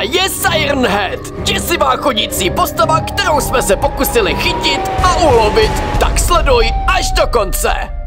Je Siren Head, děsivá chodící postava, kterou jsme se pokusili chytit a ulovit. Tak sleduj až do konce.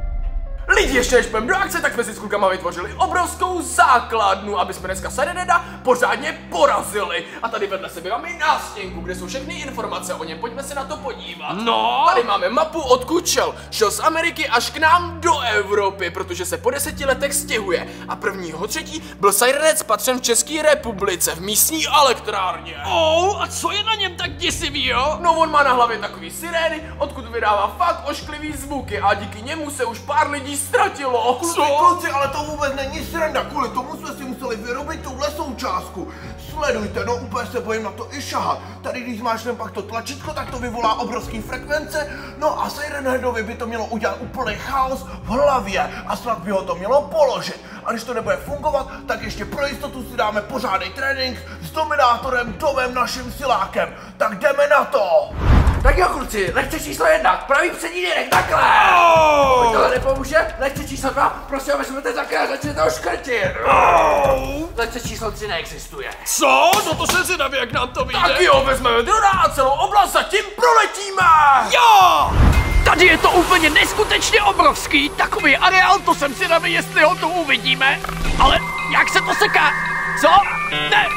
Lidi, ještě než půjdeme do akce, tak jsme si s klukama vytvořili obrovskou základnu, aby jsme dneska Sireneda pořádně porazili. A tady vedle sebe máme nástěnku, kde jsou všechny informace o něm. Pojďme se na to podívat. No. Tady máme mapu odkud šel. Šel z Ameriky až k nám do Evropy, protože se po deseti letech stěhuje. A prvního třetí byl Sirenec spatřen v České republice, v místní elektrárně. Oh, a co je na něm tak děsivý, jo? No on má na hlavě takový sirény, odkud vydává fakt ošklivý zvuky a díky němu se už pár lidí ztratilo. Co? Kluci, ale to vůbec není sranda, kvůli tomu jsme si museli vyrobit tuhle součástku. Sledujte, no úplně se bojím na to i šahat. Tady když máš pak to tlačítko, tak to vyvolá obrovský frekvence, no a Siren Headovi by to mělo udělat úplný chaos v hlavě a snad by ho to mělo položit. A když to nebude fungovat, tak ještě pro jistotu si dáme pořádný trénink s Dominátorem, Domem, naším silákem. Tak jdeme na to! Tak jo, kluci, lehce číslo jedna, pravý přední děnek, takhle! Oh! Tohle nepomůže, lehce číslo dva, prosím, vezmete také a začnete ho škrtit. Oh! Lehce číslo tři neexistuje. Co? No to jsem si nevím, jak nám to vyjde. Tak jo, vezmeme drona a celou oblast zatím proletíme! Jo! Tady je to úplně neskutečně obrovský, takový areál, to jsem si nevím, jestli ho tu uvidíme, ale jak se to seká? Co? Ne,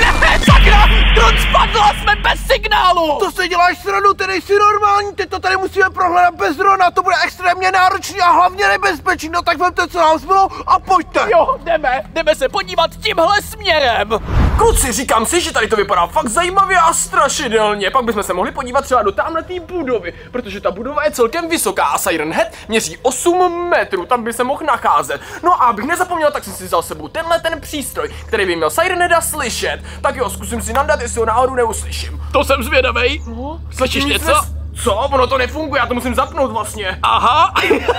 ne, sakra, dron spadl a jsme bez signálu! To se děláš sranu, ty nejsi normální, teď to tady musíme prohledat bez drona, to bude extrémně náročný a hlavně nebezpečný, no tak vemte co nám zbylo a pojďte. Jo, jdeme, jdeme se podívat tímhle směrem. Kluci, říkám si, že tady to vypadá fakt zajímavě a strašidelně. Pak bychom se mohli podívat třeba do tamhle té budovy, protože ta budova je celkem vysoká a Siren Head měří 8 metrů, tam by se mohl nacházet. No a abych nezapomněl, tak jsem si vzal s sebou tenhle ten přístroj, který by měl Siren Heada slyšet. Tak jo, zkusím si nandat, jestli ho náhodou neuslyším. To jsem zvědavej. Slyšíš Nic něco? nes- Co? Ono to nefunguje, já to musím zapnout vlastně. Aha,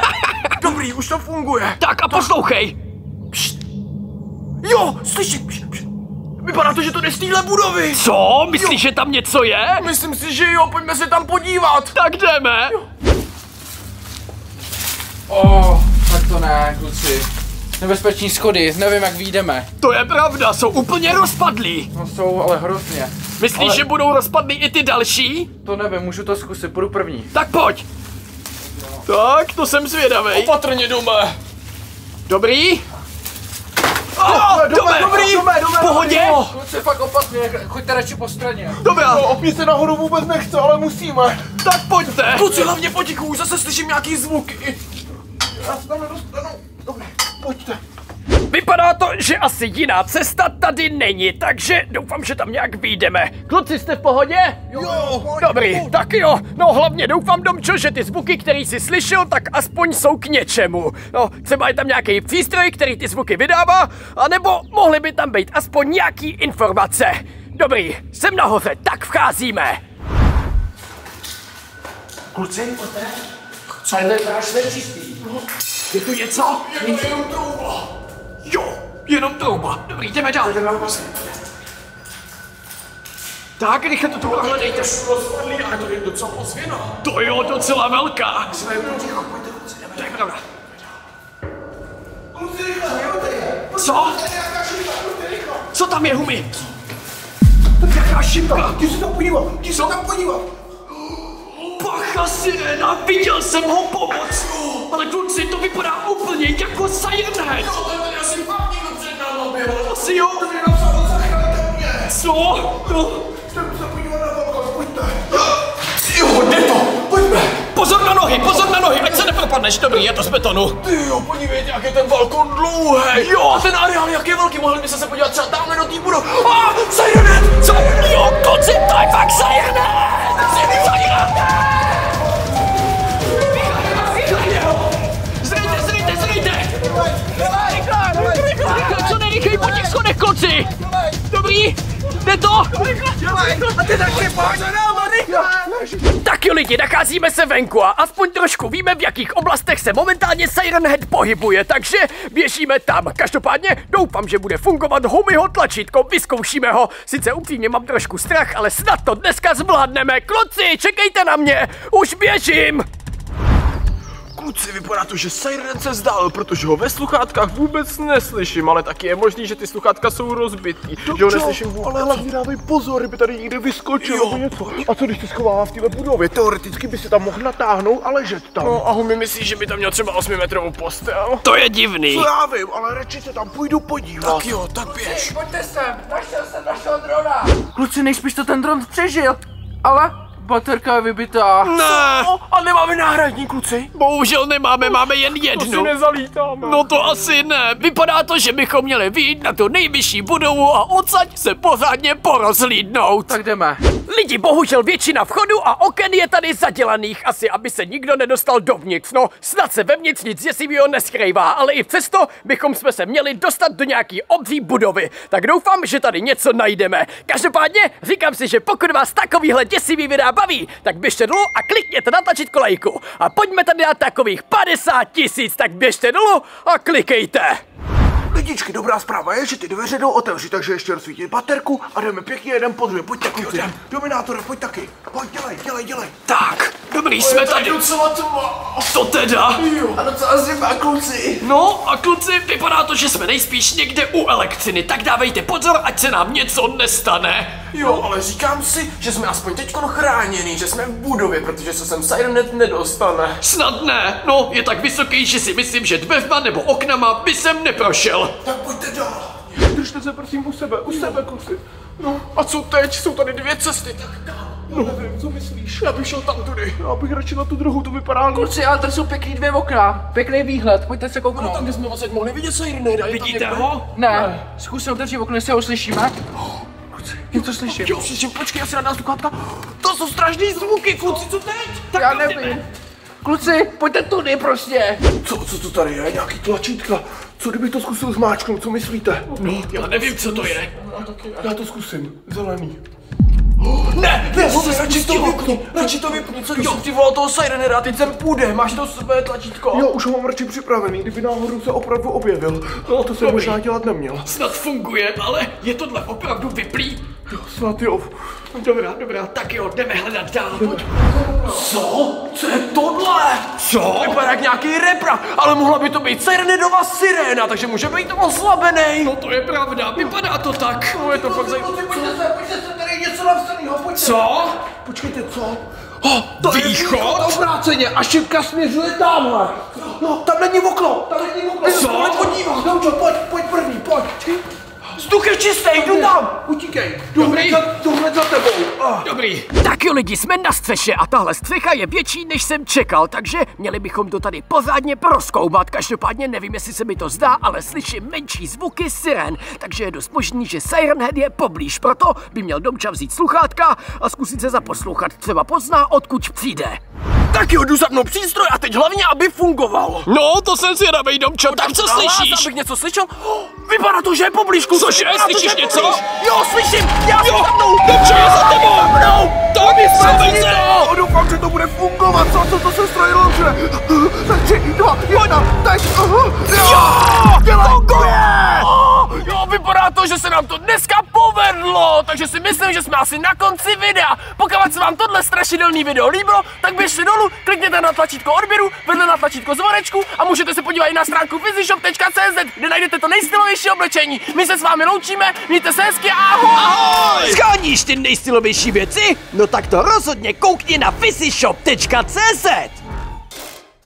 Dobrý, už to funguje. tak a poslouchej. Jo, slyším. Pš, pš. Vypadá to, že to jde z téhle budovy. Co? Myslíš, že tam něco je? Myslím si, že jo, pojďme se tam podívat. Tak jdeme. Oh, tak to ne, kluci. Nebezpeční schody, nevím jak vyjdeme. To je pravda, jsou úplně rozpadlí. No jsou, ale hrozně. Myslíš, Ale- že budou rozpadlí i ty další? To nevím, můžu to zkusit, půjdu první. Tak pojď. Tak, to jsem zvědavej. Opatrně, Dume. Dobrý? Oh, dobré, dobrý, v pohodě? Kluci, fakt opatrně, choďte radši po straně. Dobrá, Opět se nahoru vůbec nechce, ale musíme. tak pojďte. Kluci, hlavně potichu, už zase slyším nějaký zvuky. Já se tam nedostanu. Pojďte. Vypadá to, že asi jiná cesta tady není, takže doufám, že tam nějak vyjdeme. Kluci, jste v pohodě? Jo, pojď, Dobrý, pojď. tak jo. No hlavně doufám, Domčo, že ty zvuky, který jsi slyšel, tak aspoň jsou k něčemu. No, třeba je tam nějaký přístroj, který ty zvuky vydává, anebo mohly by tam být aspoň nějaký informace. Dobrý, jsem nahoře, tak vcházíme. Kluci, pojďte. Co? Ale to je strašně čistý. Je tu něco? Je to jenom trouba. Jo, jenom trouba. Dobrý, jdeme dál. Tak, rychle to tu hledejte. Rozpadlý, ale to je docela ozvěna. To jo, docela velká. To je pravda. Kluci, rychle. Co? Co tam je, Humi? Jaká šipka? Jdi se tam podívat, jdi se tam podívat. Bacha, sirena, viděl jsem ho pomoc. Ale kluci, to úplně jako Siren Head. To je asi fakt někdo před náma byl. Asi jo. Tady napsal, zachraňte mě. Co? No, Jdeme se podívat na balkon, pojďte. Jo, jde to, pojďme. pozor na nohy, pozor na nohy, ať se nepropadneš. Dobrý, je to z betonu. Ty jo, podívejte, jak je ten balkon dlouhý. Jo. A ten areál, jak je velký, mohli byste se podívat třeba tamhle do té budovy. A, Sirenet! Co? Jo, kluci, to je fakt Siren Head. Siren jde to? Tak jo lidi, nacházíme se venku a aspoň trošku víme, v jakých oblastech se momentálně Siren Head pohybuje, takže běžíme tam. Každopádně doufám, že bude fungovat Humiho tlačítko, vyzkoušíme ho. Sice upřímně mám trošku strach, ale snad to dneska zvládneme. Kluci, čekejte na mě, už běžím! Kluci, vypadá to, že Siren se zdál, protože ho ve sluchátkách vůbec neslyším, ale taky je možný, že ty sluchátka jsou rozbitý, že ho neslyším vůbec. ale hlavně dávej pozor, kdyby tady někde vyskočil nebo něco. A co když se schovává v téhle budově? Teoreticky by se tam mohl natáhnout a ležet tam. No a Humi myslí, že by tam měl třeba 8 metrovou postel? To je divný. Co já vím, ale radši se tam půjdu podívat. Tak jo, tak běž. Pojďte sem, našel jsem našeho drona. Kluci, nejspíš to ten dron přežil. Ale baterka je vybitá. Ne, a nemáme náhradní kluci. bohužel nemáme, máme jen To si jednu. nezalítáme. No to asi ne. Vypadá to, že bychom měli vyjít na tu nejvyšší budovu a odsaď se pořádně porozlídnout. Tak jdeme. Lidi, bohužel většina vchodu a oken je tady zadělaných, asi aby se nikdo nedostal dovnitř. No, snad se vevnitř nic děsivého neskrývá, ale i přesto bychom jsme se měli dostat do nějaký obří budovy. Tak doufám, že tady něco najdeme. Každopádně říkám si, že pokud vás takovýhle děsivý videa baví, tak běžte dolů a klikněte na tlačítko lajku. A pojďme tady na takových 50 tisíc, tak běžte dolů a klikejte. Lidičky, dobrá zpráva je, že ty dveře jdou otevřít, takže ještě rozsvítit baterku a jdeme pěkně jeden po druhém. Pojď taky, kluci. Dominátore, pojď taky. Pojď, dělej, dělej, dělej. Tak, dobrý, jsme tady. docela tma. To teda? A docela zima, kluci. No a kluci, vypadá to, že jsme nejspíš někde u elektřiny, tak dávejte pozor, ať se nám něco nestane. Jo, ale říkám si, že jsme aspoň teď chráněný, že jsme v budově, protože se sem Sirenet nedostane. Snad ne, no je tak vysoký, že si myslím, že dveřma nebo oknama by sem neprošel. Tak pojďte dál. Držte se prosím u sebe, u sebe, kluci. No, a co teď? Jsou tady dvě cesty, tak kam? No, nevím, co myslíš? Já bych šel tam tudy. Já bych radši na tu druhou, to vypadá líp. Kluci, ale tady jsou pěkný dvě okna. Pěkný výhled, pojďte se No, kouknout. tam, kde jsme vlastně mohli vidět Sireneda. Vidíte ho? Ne, zkusím otevřít okno, jestli ho slyšíme. Kluci, něco slyším. Jo, slyším, počkej, já si nadám sluchátka. To jsou strašný zvuky, kluci, co teď? Tak Já nevím. Kluci, pojďte tudy prostě. Co, co to tady je? Nějaký tlačítka. Co kdybych to zkusil zmáčknout, co myslíte? No, Já nevím, co to je. já to zkusím. Zelený. Ne, ne, ne, radši to vypni, radši to vypni, co když jsi přivolal toho Sireneda, teď sem půjde, máš to své tlačítko? Jo, už ho mám radši připravený, kdyby náhodou se opravdu objevil. No, to jsem možná dělat neměl. Snad funguje, ale je tohle opravdu vyplý. Jo, snad jo. Dobrá, dobrá, tak jo, jdeme hledat dál. Pojď. Co? Co je tohle? Co? Vypadá jak nějaký repra, ale mohla by to být Sirenidova siréna, takže může být oslabený. No to je pravda, vypadá to tak. No je to fakt zajímavé. Pojďte se, pojďte se, tady je něco napsanýho, pojďte. Co? Počkejte, co? Oh, východ? Obráceně a šipka směřuje tamhle. No, tam není okno, tam není okno. Co? Ale podívat. Doučo, pojď, pojď první, pojď. Vzduch je čistý, jdu tam. Utíkej, jdu Dobrý. hned za, jdu hned za tebou. Ah. Dobrý. Tak jo lidi, jsme na střeše a tahle střecha je větší, než jsem čekal, takže měli bychom to tady pořádně proskoumat. Každopádně nevím, jestli se mi to zdá, ale slyším menší zvuky siren, takže je dost možný, že Siren Head je poblíž. Proto by měl Domča vzít sluchátka a zkusit se zaposlouchat. Třeba pozná, odkud přijde. Tak jo, jdu zapnout přístroj a teď hlavně, aby fungoval. No, to jsem si rabej, Domčo, tak co Nahlas, Abych něco slyšel? Oh, vypadá to, že je poblíž, kluci. Cože, to, slyšíš je něco? poblíž. Jo, slyším, já jsem Jo, za mnou. Domčo je za tebou! mnou. Tam je Zamkni se! O, doufám, že to bude fungovat, co, co to se strojilo, že? Tak tři, dva, jedna, teď, aha, Jo, dělej. To, že se nám to dneska povedlo, takže si myslím, že jsme asi na konci videa. Pokud se vám tohle strašidelný video líbilo, tak běžte dolů, klikněte na tlačítko odběru, vedle na tlačítko zvonečku a můžete se podívat i na stránku physishop.cz, kde najdete to nejstylovější oblečení. My se s vámi loučíme, mějte se hezky, ahoj! Sháníš ty nejstylovější věci? No tak to rozhodně koukni na physishop.cz